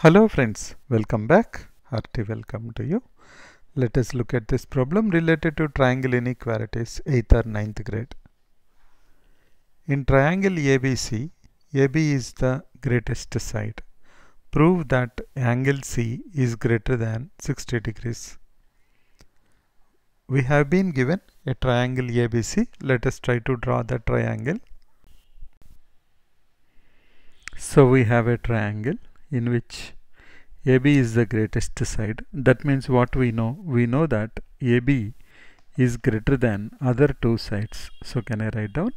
Hello friends, welcome back. Hearty welcome to you. Let us look at this problem related to triangle inequalities 8th or 9th grade. In triangle ABC, AB is the greatest side. Prove that angle C is greater than 60 degrees. We have been given a triangle ABC. Let us try to draw the triangle. So we have a triangle in which AB is the greatest side. That means what we know? We know that AB is greater than other two sides. So can I write down?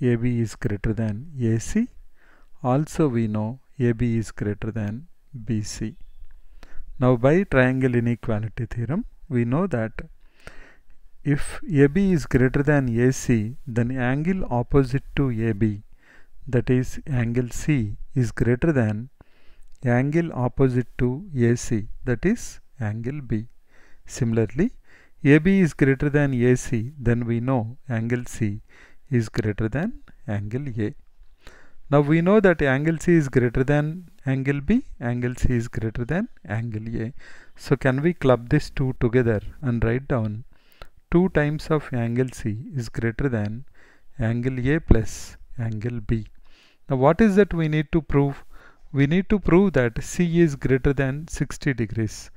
AB is greater than AC. Also we know AB is greater than BC. Now by triangle inequality theorem, we know that if AB is greater than AC, then angle opposite to AB, that is angle C, is greater than angle opposite to AC that is angle B. Similarly, AB is greater than AC then we know angle C is greater than angle A. Now we know that angle C is greater than angle B, angle C is greater than angle A. So can we club these two together and write down 2 times of angle C is greater than angle A plus angle B. Now what is that we need to prove? We need to prove that C is greater than 60 degrees.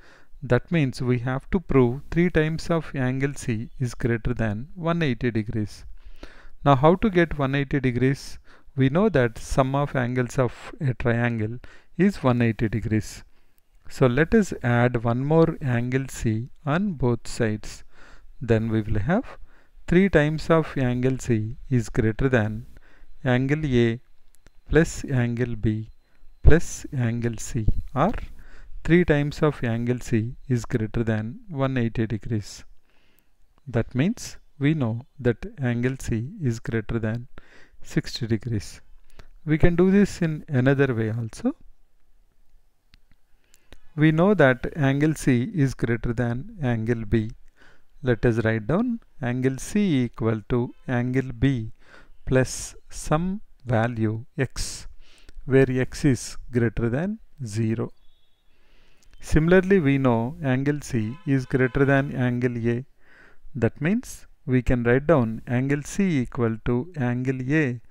That means we have to prove 3 times of angle C is greater than 180 degrees. Now how to get 180 degrees? We know that sum of angles of a triangle is 180 degrees. So let us add one more angle C on both sides. Then we will have 3 times of angle C is greater than angle A plus angle B plus angle C or 3 times of angle C is greater than 180 degrees. That means we know that angle C is greater than 60 degrees. We can do this in another way also. We know that angle C is greater than angle B. Let us write down angle C equal to angle B plus some value x where x is greater than 0. Similarly, we know angle C is greater than angle A. That means we can write down angle C equal to angle A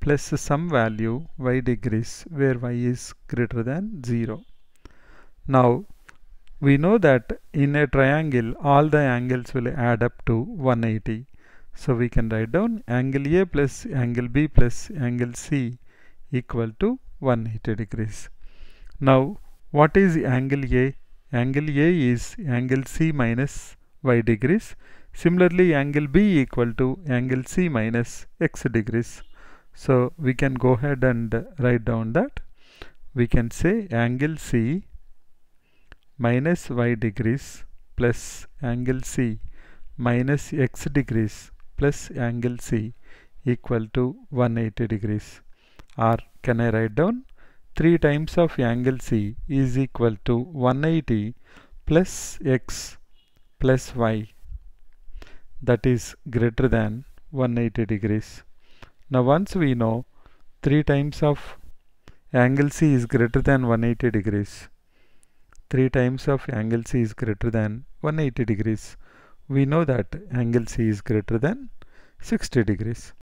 plus some value y degrees where y is greater than 0. Now, we know that in a triangle all the angles will add up to 180. So we can write down angle A plus angle B plus angle C equal to 180 degrees. Now what is angle A? Angle A is angle C minus y degrees. Similarly angle B equal to angle C minus x degrees. So we can go ahead and write down that. We can say angle C minus y degrees plus angle C minus x degrees plus angle C equal to 180 degrees or can I write down? 3 times of angle C is equal to 180 plus x plus y. That is greater than 180 degrees. Now once we know 3 times of angle C is greater than 180 degrees. 3 times of angle C is greater than 180 degrees. We know that angle C is greater than 60 degrees.